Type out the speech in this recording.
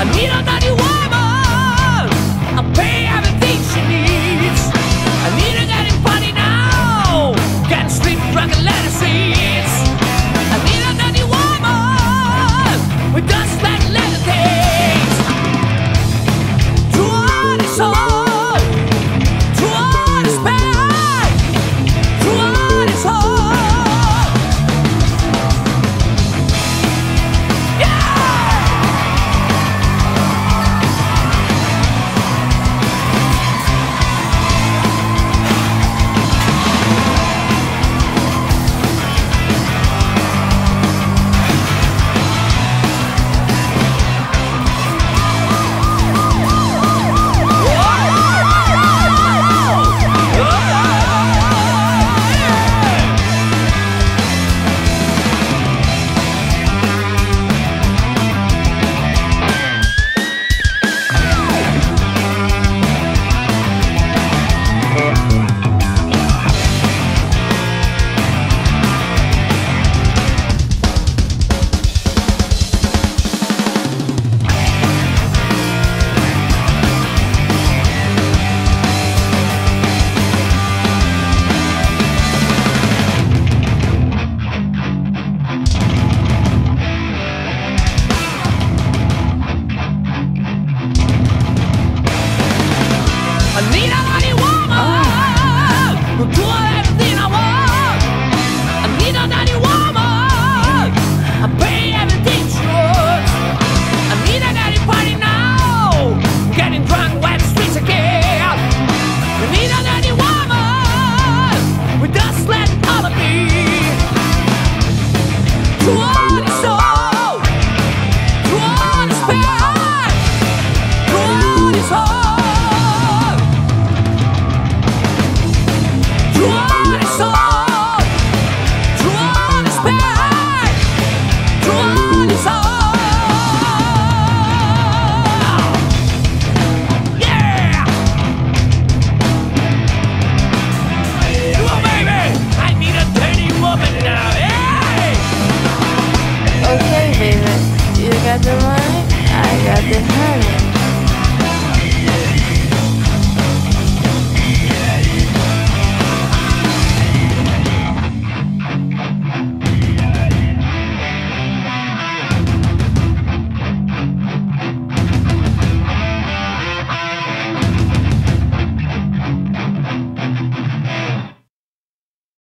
I need a 91 I got the hurry